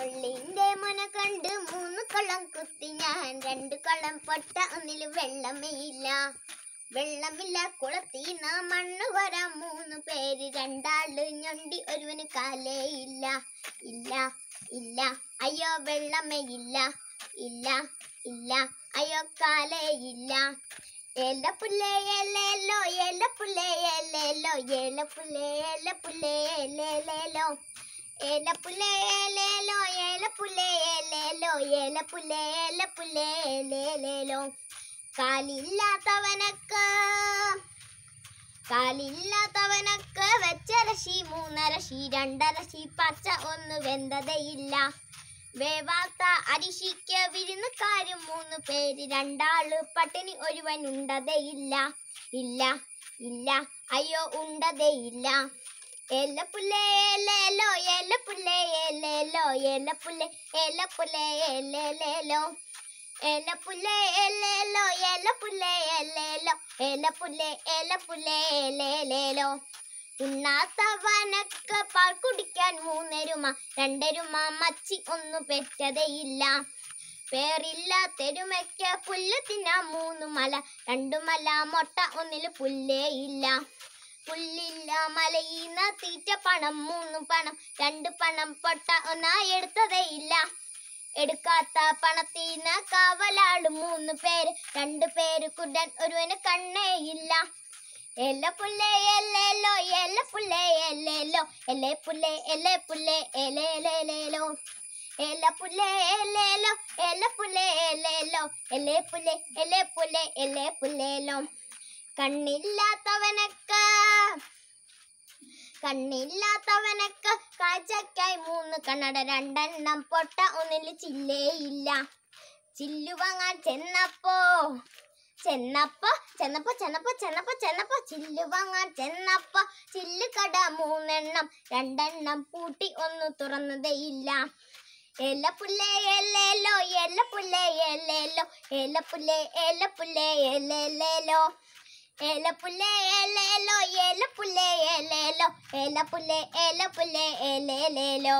മുള്ളിന്റെ മുന കണ്ട് മൂന്ന് കള്ളം കുത്തി ഞാൻ രണ്ട് കള്ളം പൊട്ട. ഒന്നിൽ വെള്ളമില്ല വെള്ളമില്ല. കുളത്തി നാ മണ്ണ് വരാൻ മൂന്ന് പേര് രണ്ടാൾ ഞൊണ്ടി ഒരുവന് കാലേ ഇല്ല ഇല്ല ഇല്ല. അയ്യോ വെള്ളമേ ഇല്ല ഇല്ല ഇല്ല. അയ്യോ കാലേ ഇല്ല. ഏലേലോ ഏലപ്പുല്ലേ ഏലേലോ ഏല ഏലപ്പുല്ലേ ഏലേലേലോ. ഏലപ്പുല്ലേ ഏലേലോ ഏലപ്പുല്ലേ ഏലേലോ ഏലപ്പുല്ലേ ഏലപ്പുല്ലേ ഏലേലേലോ കാലില്ലാത്തവനക്ക് കാലില്ലാത്തവനക്ക് വെച്ചരശി മൂന്നരശി രണ്ടരശി പച്ച ഒന്ന് വെന്തതയില്ല. വേവാത്ത അരിശിക്ക് വിരുന്നുകാരും മൂന്ന് പേര് രണ്ടാൾ പട്ടിണി ഒരുവൻ ഉണ്ടതയില്ല. ഇല്ല ഇല്ല അയ്യോ ഉണ്ടതയില്ല. ഉണ്ണാത്തവനക്ക് പാൽ കുടിക്കാൻ മൂന്നരുമ രണ്ടരുമ മച്ചി ഒന്നു പെറ്റതയില്ല. പേറില്ലാത്തെരുമയ്ക്ക് പുല്ല് തിന്ന മൂന്ന് മല രണ്ടു മല മൊട്ട ഒന്നിൽ പുല്ലേ ഇല്ല. പുല്ലില്ല മലയിന്ന തീറ്റ പണം മൂന്ന് പണം രണ്ട് പണം പൊട്ട ഒന്ന എടുത്തതേ ഇല്ല. എടുക്കാത്ത പണത്തിന് കാവലാൾ മൂന്ന് പേര് രണ്ട് പേര് കുടൻ ഒരുവന് കണ്ണേ ഇല്ല. എല്ല പുല്ലേ എല്ലേലോ എല്ല പുല്ലേ എല്ലേലോ എല്ലേ പുല്ലേ എല്ലേ പുല്ലേ എലേലേലേലോ എല്ല പുല്ലേ എല്ലേലോ എല്ല പുല്ലേ എല്ലേലോ എല്ലേ പുല്ലേ എല്ലേ പുല്ലേ എല്ലേ പുല്ലേലോ കണ്ണില്ലാത്തവനക്ക് കണ്ണില്ലാത്തവനക്ക് കാഴ്ചക്കായി മൂന്ന് കണ്ണട രണ്ടെണ്ണം പൊട്ട. ഒന്നിൽ ചില്ലേയില്ല. ചില്ലു വാങ്ങാൻ ചെന്നപ്പോ ചെന്നപ്പോ ചെന്നപ്പോ ചെന്നപ്പോ ചെന്നപ്പോ ചെന്നപ്പോ ചില്ലു വാങ്ങാൻ ചെന്നപ്പോ ചില്ല് കട മൂന്നെണ്ണം രണ്ടെണ്ണം പൂട്ടി ഒന്ന് തുറന്നതേയില്ല ഏലപ്പുല്ലേ ഏലേലോ ഏലപ്പുല്ലേ ഏലേലോ ഏലപ്പുല്ലേ ഏലപ്പുല്ലേ ഏലേലേലോ ഏലപ്പുല്ലേ ഏലേലോ ഏലപ്പുല്ലേ ഏലേലോ ഏലപ്പുല്ലേ ഏലപ്പുല്ലേ ഏലേലേലോ